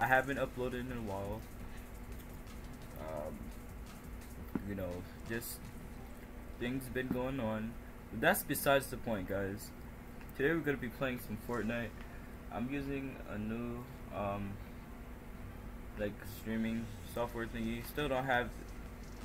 I haven't uploaded in a while. Um, you know, just things been going on. But that's besides the point, guys. Today we're gonna be playing some Fortnite. I'm using a new um, like streaming software thingy. Still don't have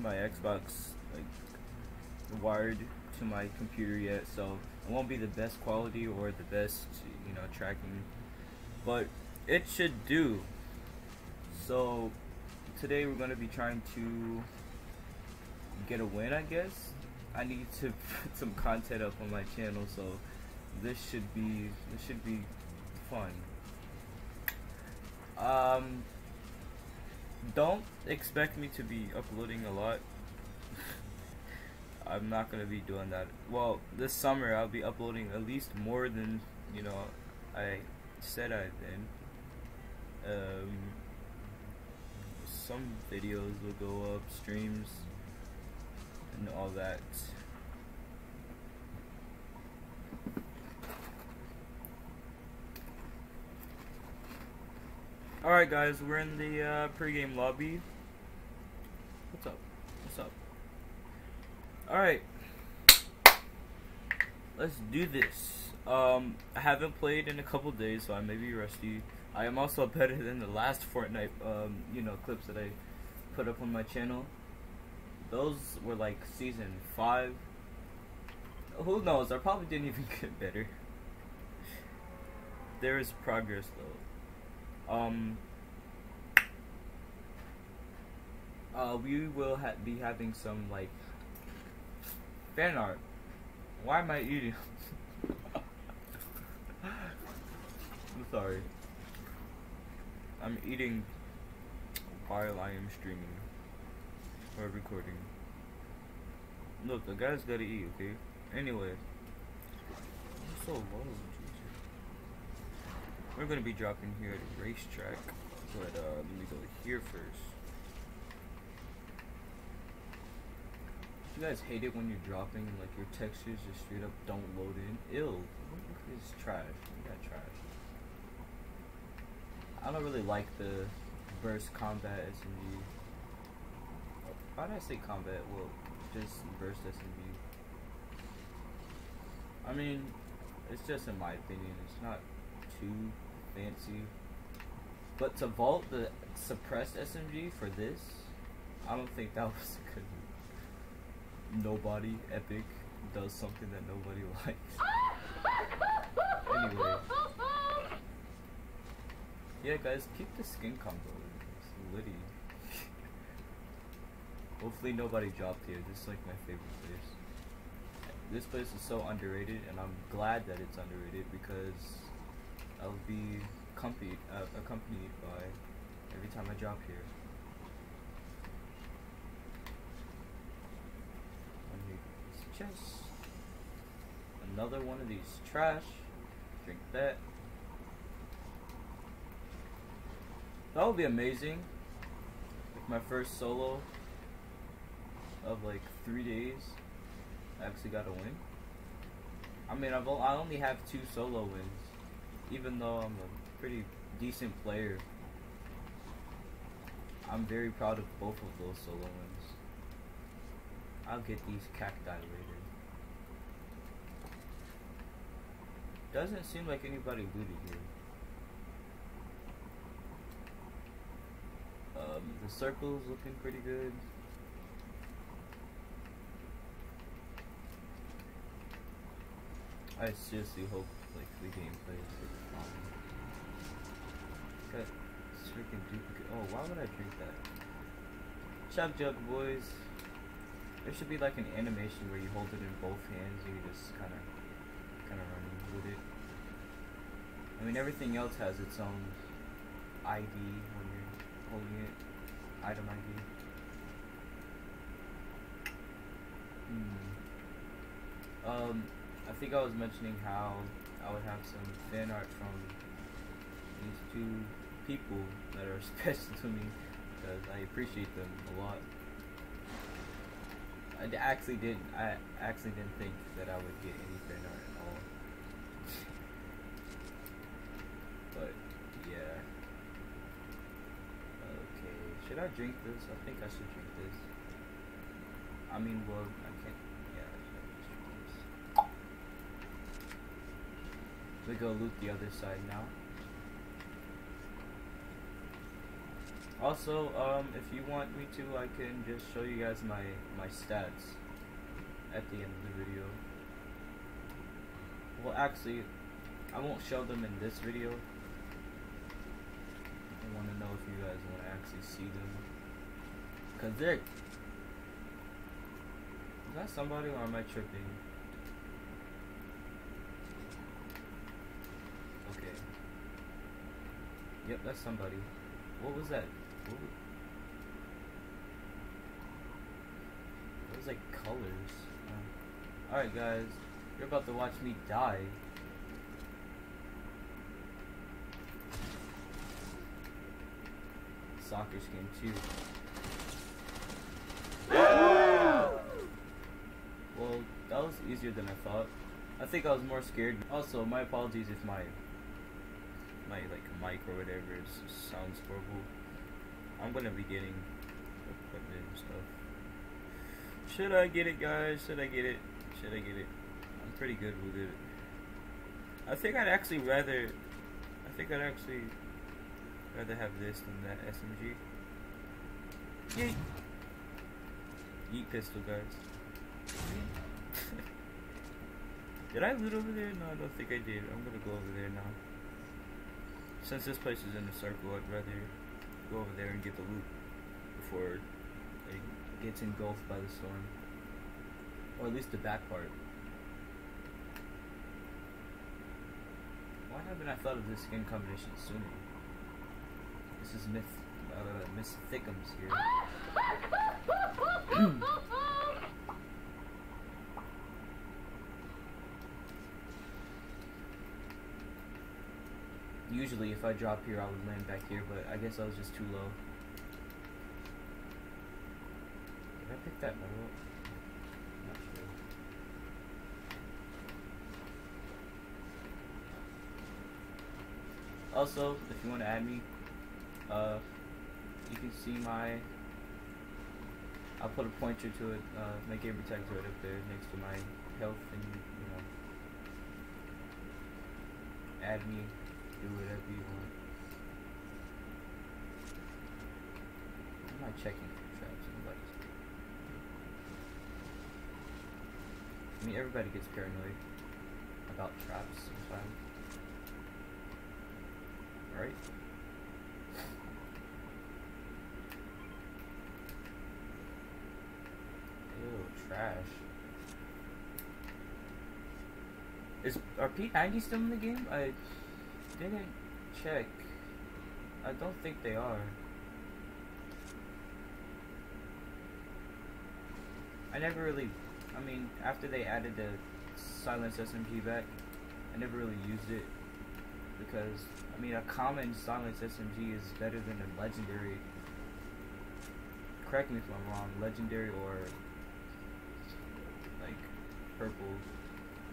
my Xbox like wired to my computer yet, so it won't be the best quality or the best you know tracking, but it should do. So today we're gonna be trying to get a win, I guess. I need to put some content up on my channel, so this should be this should be fun. Um, don't expect me to be uploading a lot. I'm not gonna be doing that. Well, this summer I'll be uploading at least more than you know I said I'd been. Um, some videos will go up, streams, and all that. Alright guys, we're in the uh, pregame lobby. What's up? What's up? Alright. Let's do this. Um, I haven't played in a couple days, so I may be rusty. I am also better than the last Fortnite, um, you know, clips that I put up on my channel. Those were like season 5. Who knows, I probably didn't even get better. There is progress though. Um, uh, we will ha be having some like fan art. Why am I eating? Sorry. I'm eating while I am streaming or recording. Look, the guy's gotta eat, okay? Anyway. I'm so low. We're gonna be dropping here at a racetrack, but uh, let me go here first. You guys hate it when you're dropping like your textures just straight up don't load in. Ill. this trash. You got trash. I don't really like the burst combat SMG. Why did I say combat? Well, just burst SMG. I mean, it's just in my opinion. It's not too fancy. But to vault the suppressed SMG for this, I don't think that was a good move. Nobody epic does something that nobody likes. anyway. Yeah guys, keep the skin combo. It's litty. Hopefully nobody dropped here. This is like my favorite place. This place is so underrated and I'm glad that it's underrated because I'll be accompanied, uh, accompanied by every time I drop here. Another one of these trash. Drink that. That would be amazing. Like my first solo of like three days. I actually got a win. I mean, I've I only have two solo wins even though I'm a pretty decent player, I'm very proud of both of those solo wins. I'll get these cacti later. Doesn't seem like anybody looted here. Um, the circle's looking pretty good. I seriously hope like the gameplay is Got freaking duplicate. Oh, why would I drink that? Chug Jug Boys. There should be like an animation where you hold it in both hands and you just kind of, kind of run with it. I mean, everything else has its own ID when you're holding it. Item ID. Hmm. Um, I think I was mentioning how I would have some fan art from these two people that are special to me because I appreciate them a lot. I actually didn't. I actually didn't think that I would get any fan art at all. but yeah, Should I drink this? I think I should drink this. I mean, well, I can't. Yeah, I. We go loot the other side now. Also, um, if you want me to, I can just show you guys my my stats at the end of the video. Well, actually, I won't show them in this video. I want to know if you guys want to actually see them. Cause they're. Is that somebody or am I tripping? Okay. Yep, that's somebody. What was that? What was, it was like colors. Alright, guys. You're about to watch me die. Soccer skin too. Well, that was easier than I thought. I think I was more scared. Also, my apologies if my my like mic or whatever is, sounds horrible. I'm gonna be getting equipment and stuff. Should I get it, guys? Should I get it? Should I get it? I'm pretty good with it. I think I'd actually rather. I think I'd actually rather have this than that SMG. Yeet. Yeet pistol, guys. did I loot over there? No, I don't think I did. I'm gonna go over there now. Since this place is in a circle, I'd rather go over there and get the loot before it gets engulfed by the storm. Or at least the back part. Why haven't I thought of this skin combination sooner? This is Myth, uh, Miss Thickums here. Usually if I drop here I would land back here, but I guess I was just too low. Did I pick that metal up? Also, if you want to add me, uh, you can see my. I'll put a pointer to it, uh, my game protector right up there next to my health, and you know, add me, do whatever you want. I'm not checking for traps. Nobody's. I mean, everybody gets paranoid about traps sometimes. Right? Is are P90 still in the game? I didn't check. I don't think they are. I never really, I mean, after they added the silence SMG back, I never really used it because, I mean, a common silence SMG is better than a legendary. Correct me if I'm wrong. Legendary or purple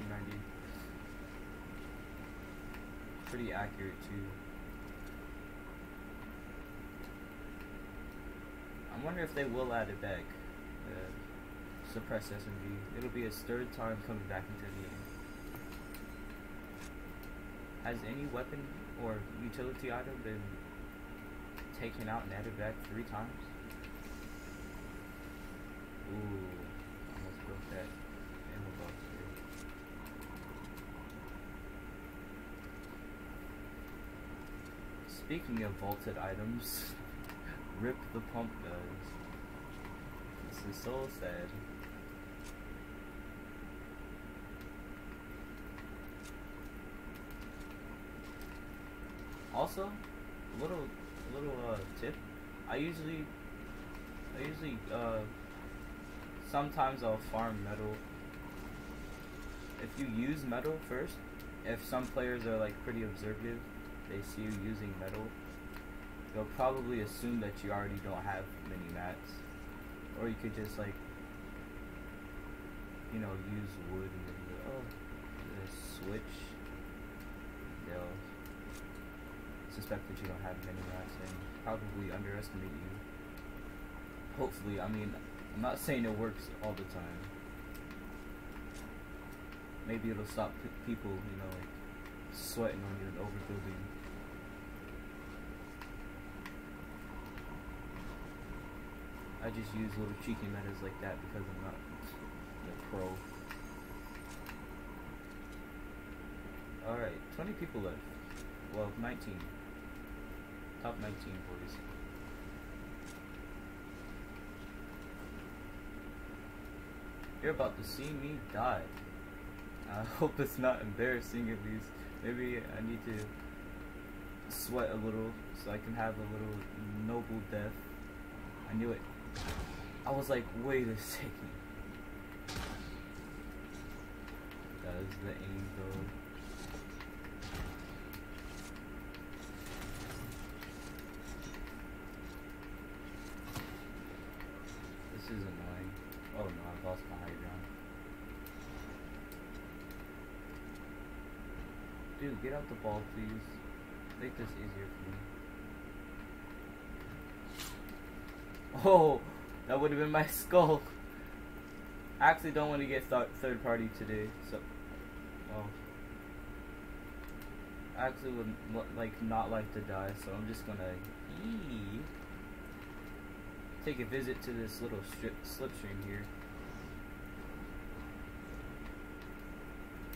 P90. Pretty accurate too. I wonder if they will add it back. Uh, suppress SMG. It'll be his third time coming back into the game. Has any weapon or utility item been taken out and added back three times? Ooh, Speaking of vaulted items, rip the pump guys. This is so sad. Also, a little little uh, tip. I usually I usually uh, sometimes I'll farm metal. If you use metal first, if some players are like pretty observative, they see you using metal, they'll probably assume that you already don't have many mats. Or you could just like you know, use wood and then go, oh the switch. They'll suspect that you don't have many mats and probably underestimate you Hopefully, I mean, I'm not saying it works all the time. Maybe it'll stop people, you know, like sweating on you and overbuilding. I just use little cheeky metas like that because I'm not a pro. Alright, 20 people left. Well, 19. Top 19, boys. You're about to see me die. I hope it's not embarrassing at least. Maybe I need to sweat a little so I can have a little noble death. I knew it. I was like, wait a second. Does the aim go? This is annoying. Oh no, I've lost my high ground. Dude, get out the ball, please. Make this easier for me. Oh, that would have been my skull. I actually don't want to get th third party today, so. Well. I actually would like not like to die, so I'm just gonna ee, take a visit to this little strip slipstream here.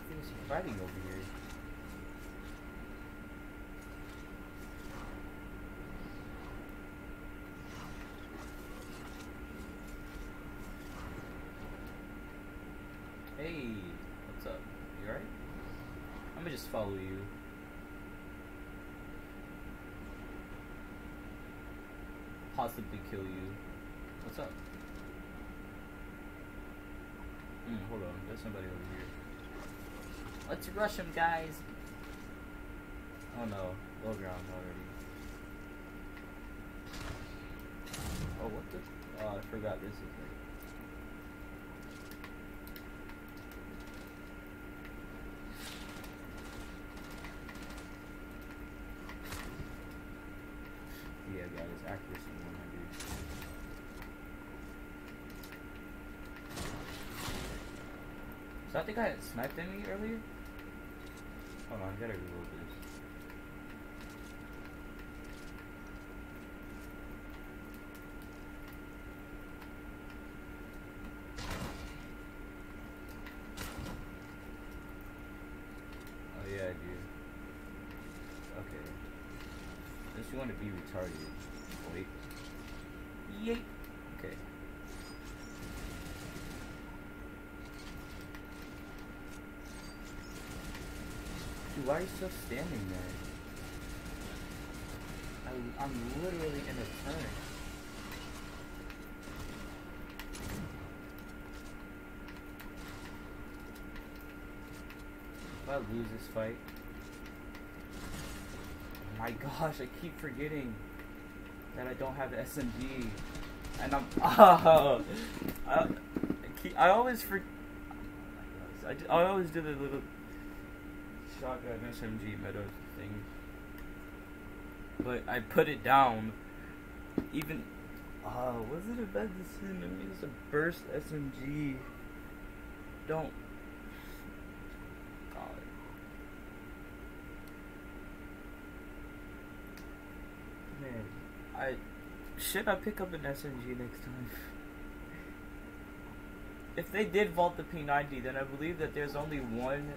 There's fighting over here. Hey, what's up? You alright? I'm gonna just follow you. Possibly kill you. What's up? Hmm, hold on. There's somebody over here. Let's rush him, guys. Oh no, low ground already. Oh, what the? Oh, I forgot this is like. Yeah, guys, accuracy 100. Is that the guy that sniped at me earlier? Hold on, I gotta reload this. Oh yeah, I do. Okay. Unless you want to be retarded. Wait. Yeet. Okay. Dude, why are you still standing there? I, I'm literally in a turn. If I lose this fight, Oh my gosh, I keep forgetting that I don't have the SMG, and I'm oh, I, I, keep, I always for I always do the little shotgun SMG meta thing, but I put it down. Even uh, was it a bad decision to use a burst SMG? Don't. God. Man, I should I pick up an SMG next time? If they did vault the P90, then I believe that there's only one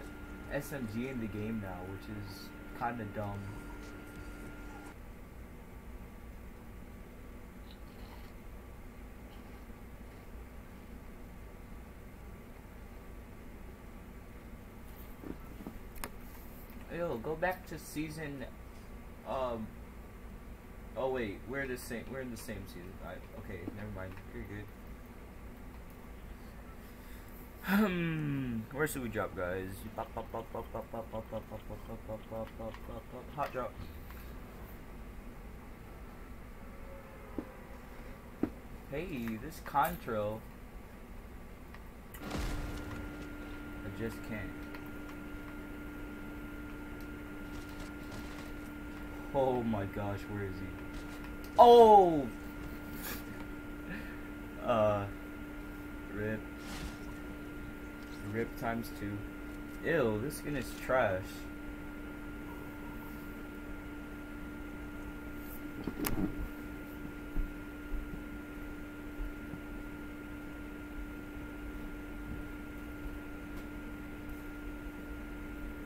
SMG in the game now, which is kind of dumb. Yo, go back to season. Um. Oh wait, we're the same. We're in the same season. I, okay, never mind. You're good. Hmm, where should we drop, guys? Hot drop. Hey, this Control. I just can't. Oh my gosh, where is he? Oh! uh, rip. Rip times two. Ew, this skin is trash.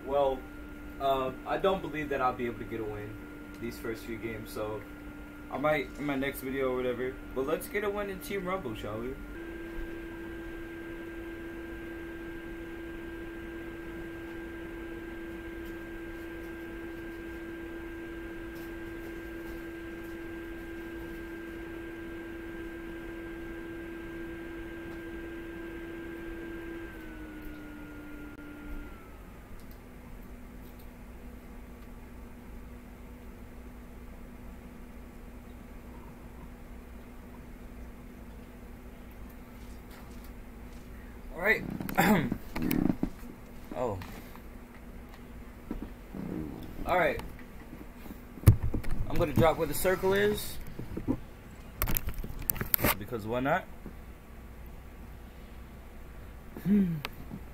Well, uh, I don't believe that I'll be able to get a win these first few games, so I might in my next video or whatever. But let's get a win in Team Rumble, shall we? Alright. oh. Alright. I'm gonna drop where the circle is. Because why not? Hmm.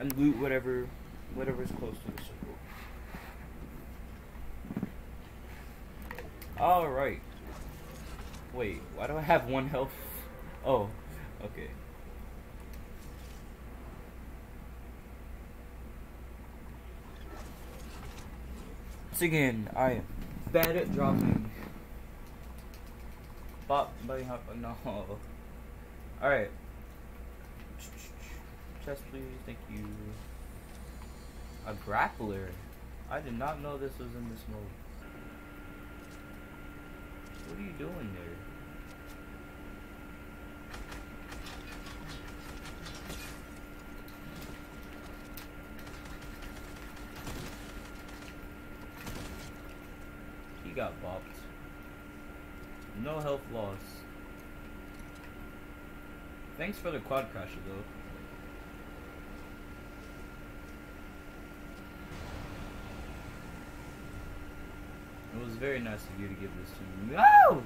and loot whatever whatever is close to the circle. Alright. Wait, why do I have one health? Oh, okay. Once again, I am bad at dropping. Bop, buddy, hop, oh, no. Alright. Chest, please, thank you. A grappler. I did not know this was in this mode. What are you doing there? He got bopped. No health loss. Thanks for the quad crasher though. It was very nice of you to give this to me. No!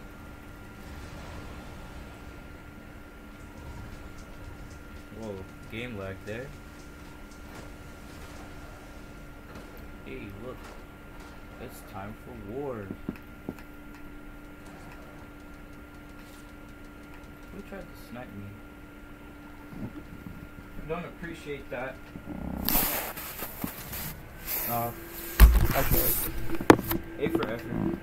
Whoa, game lag there. Hey, look. It's time for war. Who tried to snipe me? I don't appreciate that. Uh, okay. A for effort.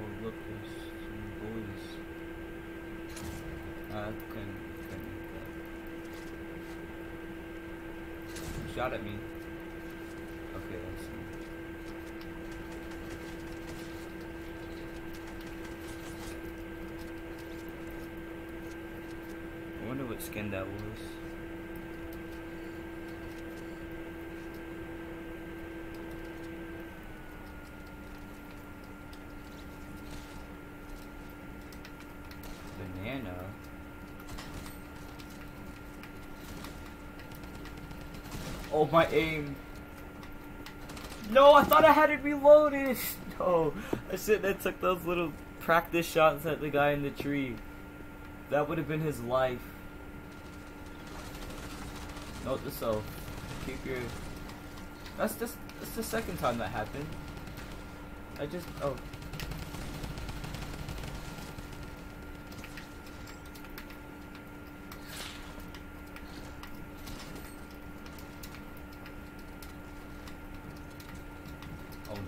Oh, look, there's some boys. I couldn't, couldn't that. Shot at me. Okay, let's see. I wonder what skin that was. Banana. Oh, my aim. No, I thought I had it reloaded. No, I shouldn't have took those little practice shots at the guy in the tree. That would have been his life. Note to self. Keep your. That's just. That's the second time that happened. I just. Oh. Oh no.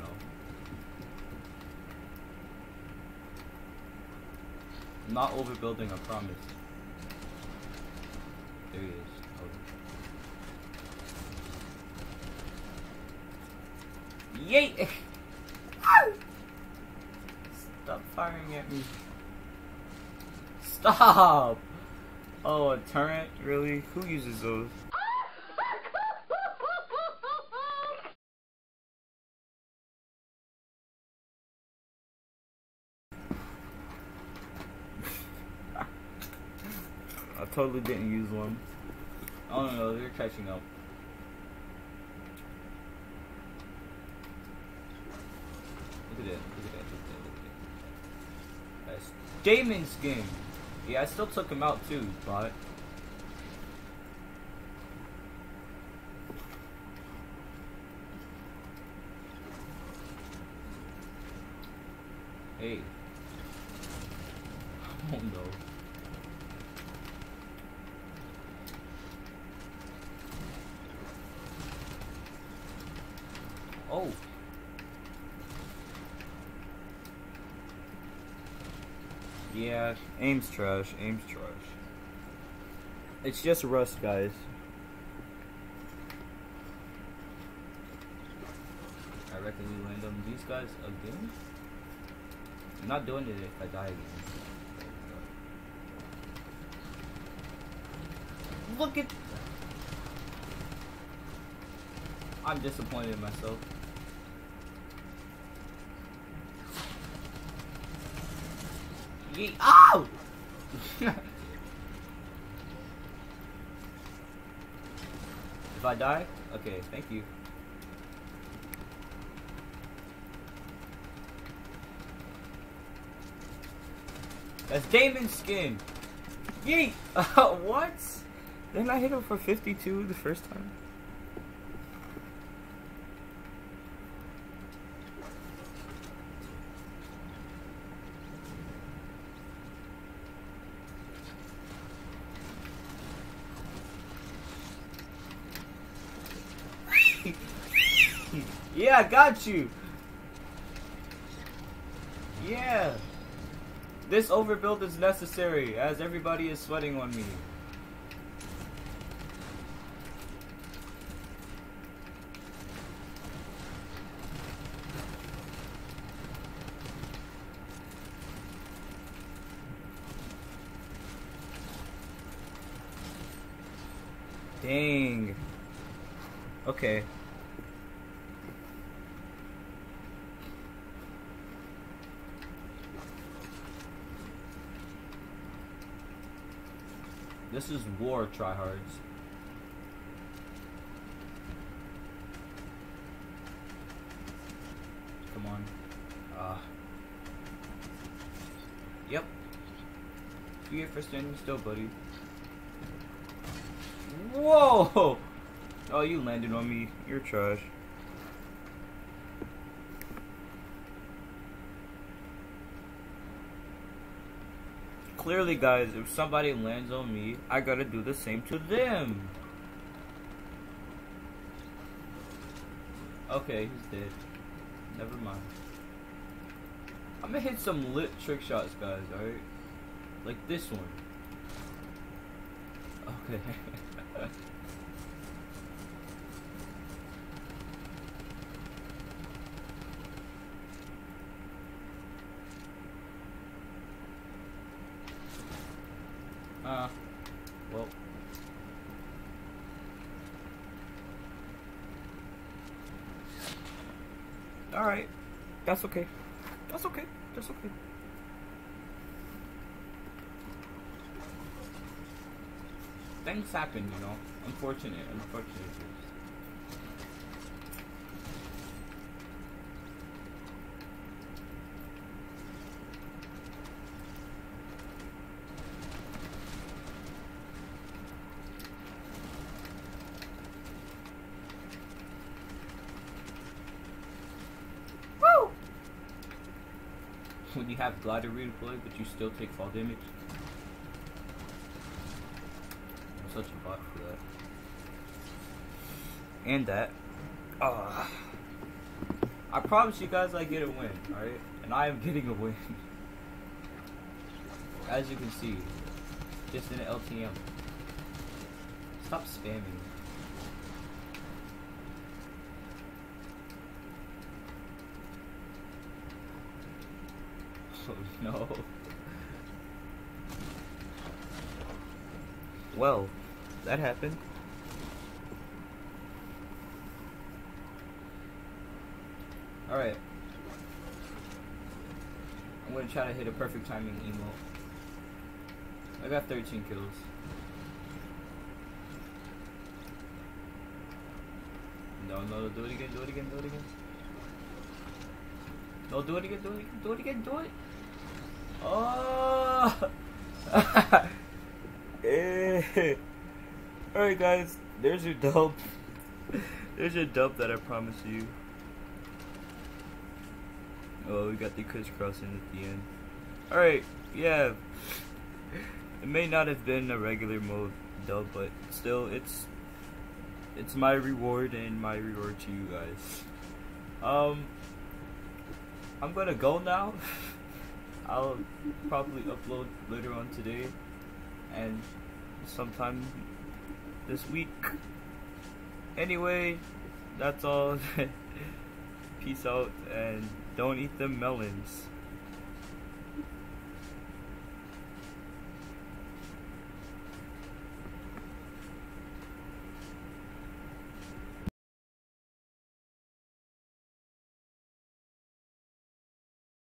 Not overbuilding, I promise. There he is. Oh. Yay! Stop firing at me. Stop! Oh, a turret? Really? Who uses those? I totally didn't use one. Don't know, they're catching up. That's Damon skin. Yeah, I still took him out too, but. Hey. Oh no. Oh. Yeah, aim's trash, aim's trash. It's just rust, guys. I reckon we land on these guys again. I'm not doing it if I die again. Look at... I'm disappointed in myself. Ye oh! Ah! if I die? Okay, thank you. That's Damon's skin! Yeet! Uh, what? Didn't I hit him for 52 the first time? yeah, I got you! Yeah! This overbuild is necessary, as everybody is sweating on me. Dang. Okay. This is war, tryhards. Come on. Uh. Yep. You get for standing still, buddy. Whoa! Oh, you landed on me. You're trash. Clearly, guys, if somebody lands on me, I gotta do the same to them. Okay, he's dead. Never mind. I'm gonna hit some lit trick shots, guys, alright? Like this one. Okay. Uh, well. Alright. That's okay. That's okay. That's okay. Things happen, you know. Unfortunate, unfortunate. when you have glider redeploy, but you still take fall damage. I'm such a bot for that. And that. Uh, I promise you guys I get a win, alright? And I am getting a win. As you can see, just in LTM. Stop spamming. no. Well, that happened. Alright. I'm gonna try to hit a perfect timing emote. I got 13 kills. No, no, do it again, do it again, do it again. No, do it again, do it again, do it again, do it. Oh! Eh. Alright guys, there's your dub. There's your dub that I promised you. Oh, we got the crisscrossing at the end. Alright, yeah. It may not have been a regular mode dub, but still, it's it's my reward and my reward to you guys. Um, I'm gonna go now. I'll probably upload later on today and sometime this week. Anyway, that's all. Peace out and don't eat the melons.